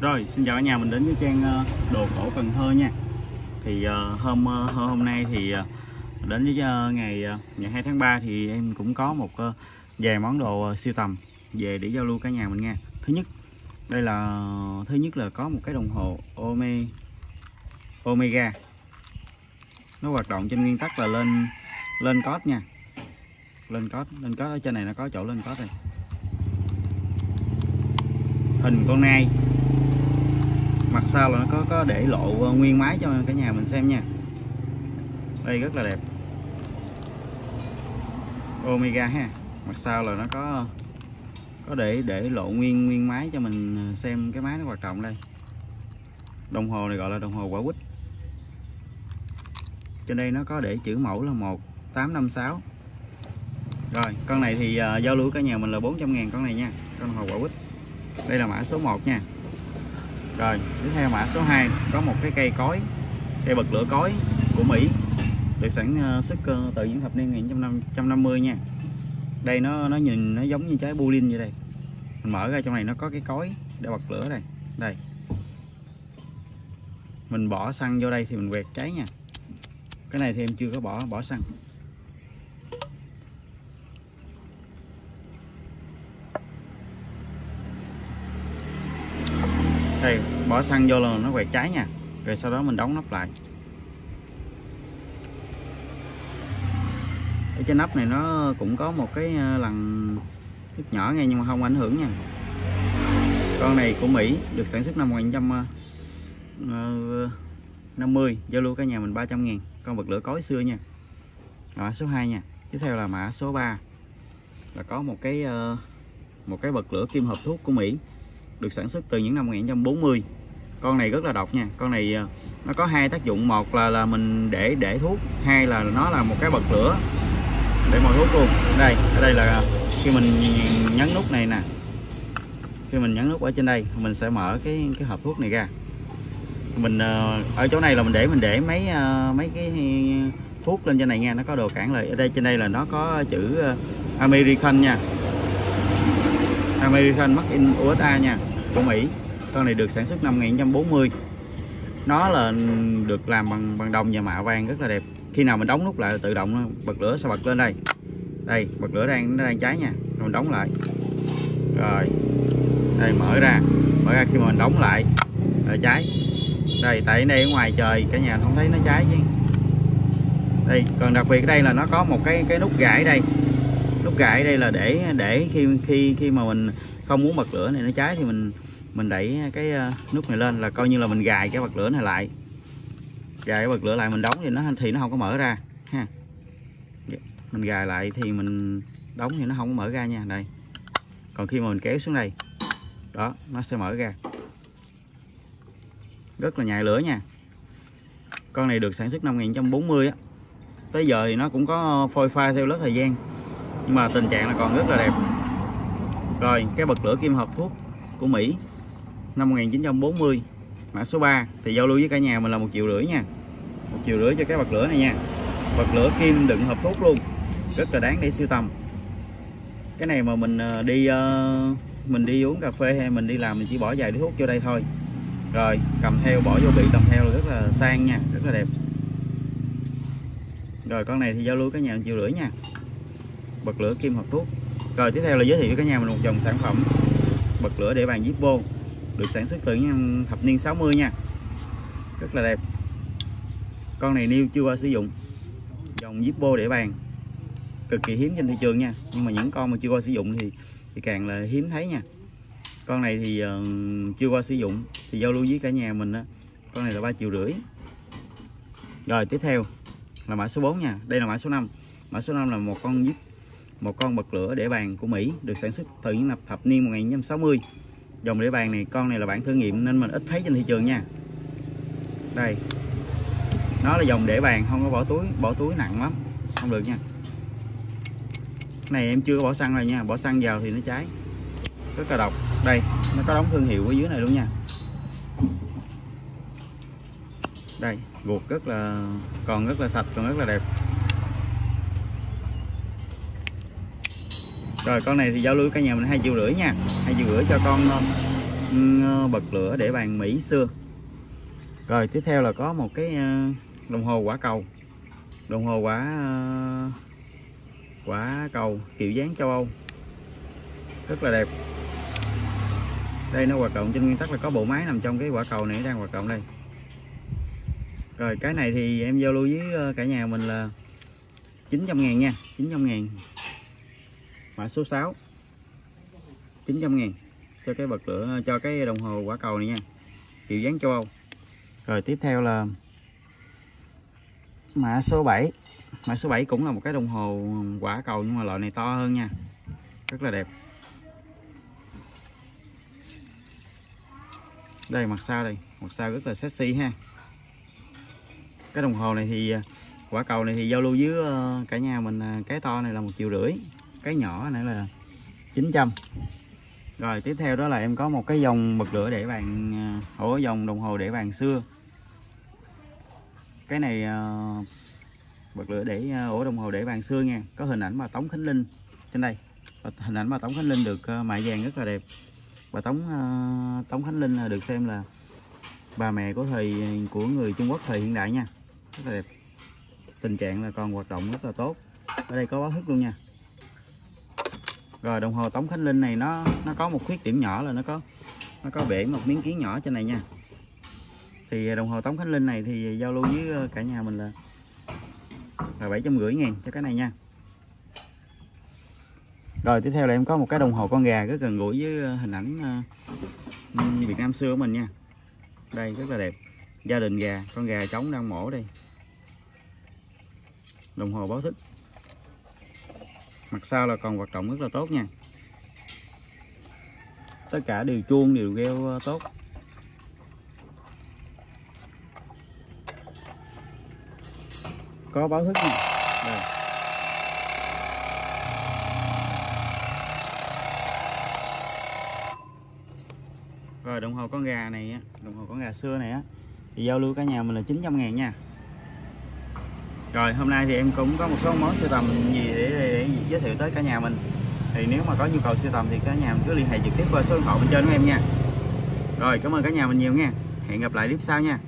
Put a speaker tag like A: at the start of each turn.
A: Rồi, xin chào cả nhà, mình đến với trang ờ, đồ cổ Cần Thơ nha. Thì ờ, ờ, hôm hôm nay thì đến với ngày ngày 2 tháng 3 thì em cũng có một vài món đồ siêu tầm về để giao lưu cả nhà mình nha. Thứ nhất, đây là thứ nhất là có một cái đồng hồ Ome Omega. Nó hoạt động trên nguyên tắc là lên lên code nha. Lên code, lên code ở trên này nó có chỗ lên code này. Hình con nai mặt sau là nó có có để lộ ờ, nguyên máy cho cả nhà mình xem nha. Đây rất là đẹp. Omega ha. Mặt sau là nó có có để để lộ nguyên nguyên máy cho mình ờ, xem cái máy nó hoạt động đây. Đồng hồ này gọi là đồng hồ quả quýt. Trên đây nó có để chữ mẫu là 1856 rồi con này thì uh, giao lưu cả nhà mình là 400 ngàn con này nha. Con đồng hồ quả quýt. Đây là mã số 1 nha rồi, tiếp theo mã số 2 có một cái cây cối, cây bật lửa cối của Mỹ, được sản ờ, xuất từ những thập niên 1950 nha. Đây nó nó nhìn, nó giống như trái bulin vậy đây. Mình mở ra trong này nó có cái cối để bật lửa đây. Đây. Mình bỏ xăng vô đây thì mình quẹt cháy nha. Cái này thì em chưa có bỏ bỏ xăng đây bỏ xăng vô là nó quẹt cháy nha. Rồi sau đó mình đóng nắp lại. Ở trên nắp này nó cũng có một cái lần lằn nước nhỏ nghe nhưng mà không ảnh hưởng nha. Con này của Mỹ được sản xuất năm 1950 ờ, ờ, giao lưu cả nhà mình 300 ngàn. Con bật lửa cối xưa nha. Mã số 2 nha. Tiếp theo là mã số 3 là có một cái một cái bật lửa kim hợp thuốc của Mỹ được sản xuất từ những năm 1940 con này rất là độc nha. Con này ờ, nó có hai tác dụng. Một là là mình để để thuốc. Hai là nó là một cái bật lửa để mồi thuốc luôn. Đây, ở đây là khi mình nhấn nút này nè. Khi mình nhấn nút ở trên đây, mình sẽ mở cái cái hộp thuốc này ra. Mình ờ, ở chỗ này là mình để mình để mấy ờ, mấy cái thuốc lên trên này nha. Nó có đồ cản lại. Ở đây, trên đây là nó có chữ American nha. American Made in USA nha, của Mỹ con này được sản xuất năm 1940 nó là được làm bằng bằng đồng và mạ vàng rất là đẹp. Khi nào mình đóng nút lại tự động nó bật lửa sẽ bật lên đây? Đây, bật lửa đang, nó đang cháy nha. Rồi mình đóng lại. Rồi. Đây, mở ra. Mở ra khi mà mình đóng lại rồi cháy. Đây, tại đây ở ngoài trời, cả nhà không thấy nó cháy chứ. Đây, còn đặc biệt ở đây là nó có một cái cái nút gãi đây. Nút gãi đây là để để khi khi khi mà mình không muốn bật lửa này nó cháy thì mình mình đẩy cái ờ, nút này lên là coi như là mình gài cái bật lửa này lại. Gài cái bật lửa lại mình đóng thì nó thì nó không có mở ra, ha. Mình gài lại thì mình đóng thì nó không có mở ra nha, đây. Còn khi mà mình kéo xuống đây, đó, nó sẽ mở ra. Rất là nhạy lửa nha. Con này được sản xuất năm 1940 á. Tới giờ thì nó cũng có phôi pha theo lớp thời gian, nhưng mà tình trạng là còn rất là đẹp. Rồi, cái bật lửa kim hợp thuốc của Mỹ năm 1940 mã số 3 thì giao lưu với cả nhà mình là một triệu rưỡi nha. Một triệu rưỡi cho cái bật lửa này nha. Bật lửa kim đựng hộp thuốc luôn. Rất là đáng để siêu tầm. Cái này mà mình ờ, đi ờ, mình đi uống cà phê hay mình đi làm mình chỉ bỏ vài điếu thuốc vô đây thôi. Rồi, cầm theo, bỏ vô bị, cầm theo là rất là sang nha, rất là đẹp. Rồi, con này thì giao lưu cả nhà một triệu rưỡi nha. Bật lửa kim hộp thuốc rồi, tiếp theo là giới thiệu với cả nhà mình một dòng sản phẩm bật lửa để bàn Zippo được sản xuất từ những thập niên 60 nha. Rất là đẹp. Con này new chưa qua sử dụng. Dòng Zippo để bàn. Cực kỳ hiếm trên thị trường nha. Nhưng mà những con mà chưa qua sử dụng thì thì càng là hiếm thấy nha. Con này thì uh, chưa qua sử dụng. Thì giao lưu với cả nhà mình đó con này là ba triệu rưỡi. Rồi tiếp theo là mã số 4 nha. Đây là mã số 5 mã số 5 là một con zip một con bật lửa để bàn của Mỹ được sản xuất từ những thập niên 1960 dòng để bàn này, con này là bản thử nghiệm nên mình ít thấy trên thị trường nha. Đây. Nó là dòng để bàn, không có bỏ túi bỏ túi nặng lắm. Không được nha. Này, em chưa có bỏ xăng rồi nha. Bỏ xăng vào thì nó cháy. Rất là độc. Đây, nó có đóng thương hiệu ở dưới này luôn nha. Đây ruột rất là, còn rất là sạch, còn rất là đẹp. Rồi, con này thì giao lưu cả nhà mình hai triệu rưỡi nha. Hai triệu rưỡi cho con um, um, ờ, bật lửa để bàn Mỹ xưa. Rồi, tiếp theo là có một cái ờ, đồng hồ quả cầu. Đồng hồ quả ờ, quả cầu kiểu dáng châu Âu. Rất là đẹp. Đây, nó hoạt động trên nguyên tắc là có bộ máy nằm trong cái quả cầu này, đang hoạt động đây. Rồi, cái này thì em giao lưu với cả nhà mình là 900 ngàn nha 900 ngàn mã số 6 900 ngàn cho cái bật lửa, cho cái đồng hồ quả cầu này nha. Kiểu dáng châu Âu. Rồi tiếp theo là mã số 7 mã số 7 cũng là một cái đồng hồ quả cầu nhưng mà loại này to hơn nha. Rất là đẹp. Đây, mặt sau đây. Mặt sau rất là sexy ha. Cái đồng hồ này thì à, quả cầu này thì giao lưu với ờ, cả nhà mình à, cái to này là một triệu rưỡi cái nhỏ này là 900 rồi, tiếp theo đó là em có một cái dòng bật lửa để bàn ổ à, dòng đồng hồ để bàn xưa. Cái này mực bật lửa để à, ổ đồng hồ để bàn xưa nha. Có hình ảnh bà Tống Khánh Linh trên đây. Hình ảnh bà Tống Khánh Linh được mạ vàng rất là đẹp. Bà Tống Tống Khánh Linh được xem là bà mẹ của thời của người Trung Quốc thời hiện đại nha. Rất là đẹp. Tình trạng là còn hoạt động rất là tốt. Ở đây có báo thức luôn nha rồi, đồng hồ Tống Khánh Linh này nó nó có một khuyết điểm nhỏ là nó có nó có bể một miếng kiến nhỏ trên này nha. Thì đồng hồ Tống Khánh Linh này thì giao lưu với ờ, cả nhà mình là là bảy trăm rưỡi ngàn cho cái này nha. Rồi, tiếp theo là em có một cái đồng hồ con gà rất gần gũi với ờ, hình ảnh ờ, Việt Nam xưa của mình nha. Đây, rất là đẹp. Gia đình gà, con gà trống đang mổ đây. Đồng hồ báo thức mặt sau là còn hoạt động rất là tốt nha. Tất cả đều chuông đều reo ờ, tốt. Có báo thức nha. Đây. rồi, đồng hồ con gà này đồng hồ con gà xưa này á, thì giao lưu cả nhà mình là 900 ngàn nha rồi hôm nay thì em cũng có một số món sưu tầm gì để, để, để giới thiệu tới cả nhà mình. Thì nếu mà có nhu cầu sưu tầm thì cả nhà mình cứ liên hệ trực tiếp qua số điện thoại bên trên của em nha. Rồi cảm ơn cả nhà mình nhiều nha. Hẹn gặp lại clip sau nha.